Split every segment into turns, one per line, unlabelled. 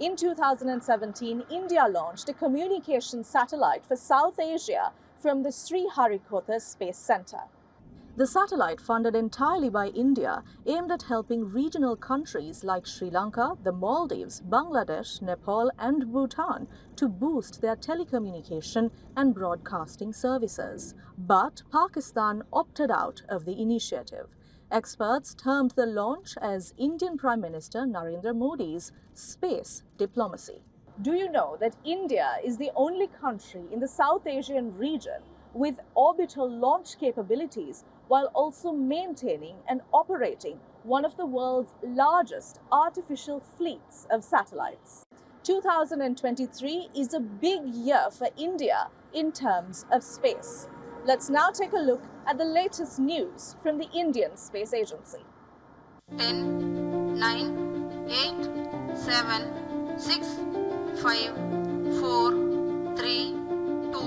In 2017, India launched a communication satellite for South Asia from the Sriharikota Space Center. The satellite, funded entirely by India, aimed at helping regional countries like Sri Lanka, the Maldives, Bangladesh, Nepal, and Bhutan to boost their telecommunication and broadcasting services. But Pakistan opted out of the initiative. Experts termed the launch as Indian Prime Minister Narendra Modi's space diplomacy. Do you know that India is the only country in the South Asian region with orbital launch capabilities while also maintaining and operating one of the world's largest artificial fleets of satellites. 2023 is a big year for India in terms of space. Let's now take a look at the latest news from the Indian Space Agency.
10, 9, 8, 7, 6, 5, 4, 3, 2,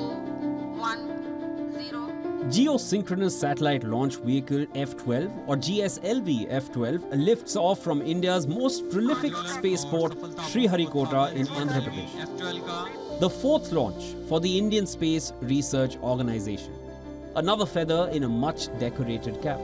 1, 0.
Geosynchronous Satellite Launch Vehicle F-12 or GSLV F-12 lifts off from India's most prolific spaceport Sriharikota in Andhra Pradesh. The fourth launch for the Indian Space Research Organization. Another feather in a much decorated cap.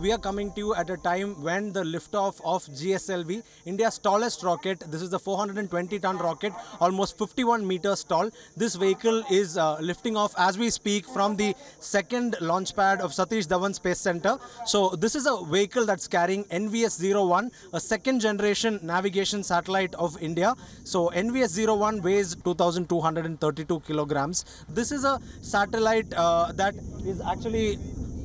We are coming to you at a time when the liftoff of GSLV, India's tallest rocket, this is the 420 ton rocket, almost 51 meters tall. This vehicle is uh, lifting off as we speak from the second launch pad of Satish Dhawan Space Center. So, this is a vehicle that's carrying NVS 01, a second generation navigation satellite of India. So, NVS 01 weighs 2232 kilograms. This is a satellite uh, that is actually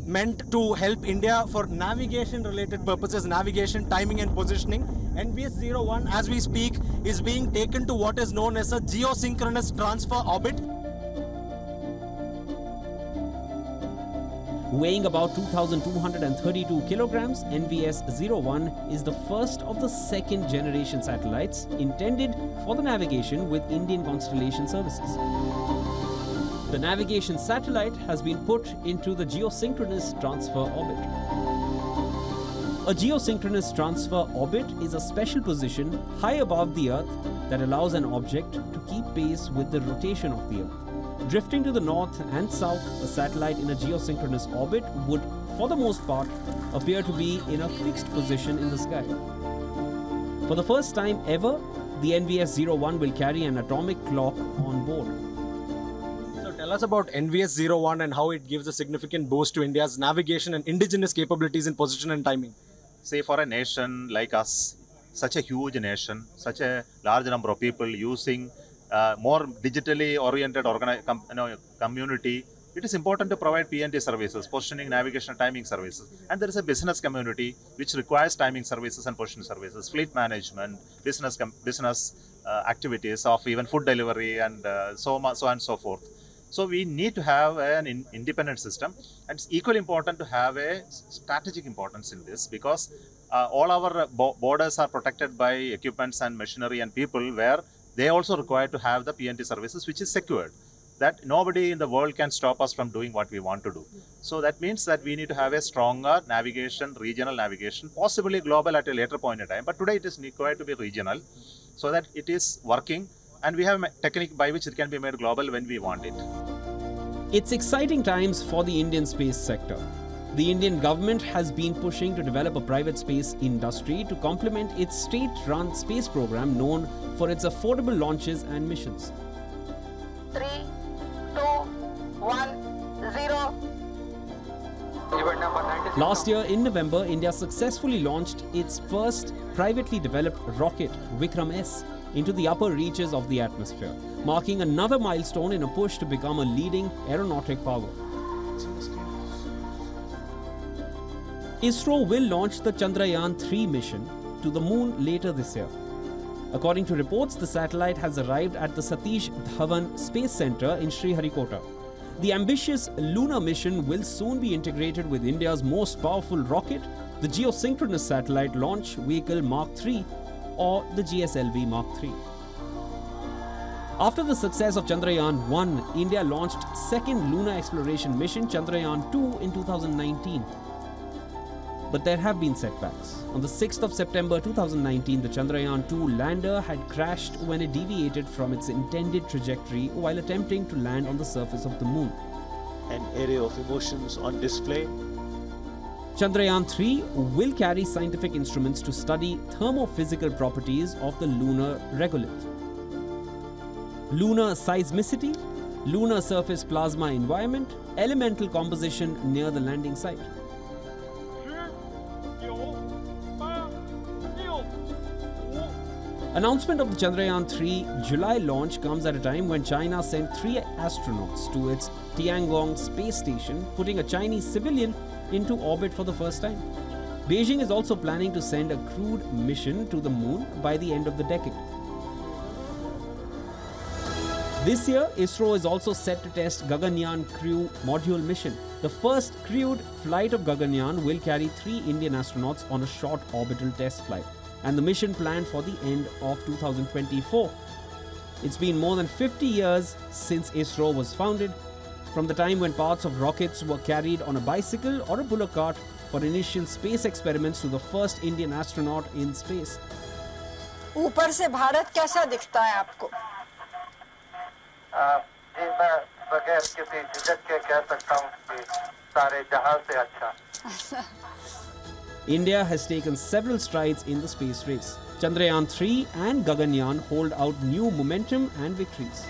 meant to help India for navigation related purposes, navigation, timing and positioning. NVS 01 as we speak is being taken to what is known as a geosynchronous transfer orbit.
Weighing about 2,232 kilograms, NVS-01 is the first of the second generation satellites intended for the navigation with Indian constellation services. The navigation satellite has been put into the geosynchronous transfer orbit. A geosynchronous transfer orbit is a special position high above the Earth that allows an object to keep pace with the rotation of the Earth. Drifting to the north and south, a satellite in a geosynchronous orbit would, for the most part, appear to be in a fixed position in the sky. For the first time ever, the NVS 01 will carry an atomic clock on board.
Us about NVS 01 and how it gives a significant boost to India's navigation and indigenous capabilities in position and timing.
say for a nation like us, such a huge nation, such a large number of people using uh, more digitally oriented com- you know, community, it is important to provide PNT services, positioning, navigation, and timing services. And there is a business community which requires timing services and positioning services, fleet management, business business uh, activities of even food delivery and uh, so, so on and so forth. So we need to have an in- independent system, and it's equally important to have a strategic importance in this because uh, all our bo- borders are protected by equipments and machinery and people, where they also require to have the PNT services, which is secured. That nobody in the world can stop us from doing what we want to do. So that means that we need to have a stronger navigation, regional navigation, possibly global at a later point in time. But today it is required to be regional, so that it is working and we have a technique by which it can be made global when we want it.
It's exciting times for the Indian space sector. The Indian government has been pushing to develop a private space industry to complement its state run space program known for its affordable launches and missions.
3, 2, 1, 0.
Last year in November, India successfully launched its first privately developed rocket, Vikram S, into the upper reaches of the atmosphere, marking another milestone in a push to become a leading aeronautic power. ISRO will launch the Chandrayaan 3 mission to the moon later this year. According to reports, the satellite has arrived at the Satish Dhawan Space Center in Sriharikota. The ambitious lunar mission will soon be integrated with India's most powerful rocket, the Geosynchronous Satellite Launch Vehicle Mark III or the GSLV Mark III. After the success of Chandrayaan 1, India launched second lunar exploration mission Chandrayaan 2 in 2019. But there have been setbacks. On the 6th of September 2019, the Chandrayaan 2 lander had crashed when it deviated from its intended trajectory while attempting to land on the surface of the moon.
An array of emotions on display.
Chandrayaan 3 will carry scientific instruments to study thermophysical properties of the lunar regolith. Lunar seismicity, lunar surface plasma environment, elemental composition near the landing site. Announcement of the Chandrayaan 3 July launch comes at a time when China sent three astronauts to its Tiangong space station, putting a Chinese civilian into orbit for the first time. Beijing is also planning to send a crewed mission to the moon by the end of the decade. This year, ISRO is also set to test Gaganyaan crew module mission. The first crewed flight of Gaganyaan will carry three Indian astronauts on a short orbital test flight, and the mission planned for the end of 2024. It's been more than 50 years since ISRO was founded, from the time when parts of rockets were carried on a bicycle or a bullock cart for initial space experiments to the first Indian astronaut in space.
ऊपर से भारत कैसा दिखता है आपको
आ, जी मैं बगैर किसी झिझक के कह सकता हूँ कि सारे जहां से अच्छा
India has taken several strides in the space race. Chandrayaan 3 and Gaganyaan hold out new momentum and victories.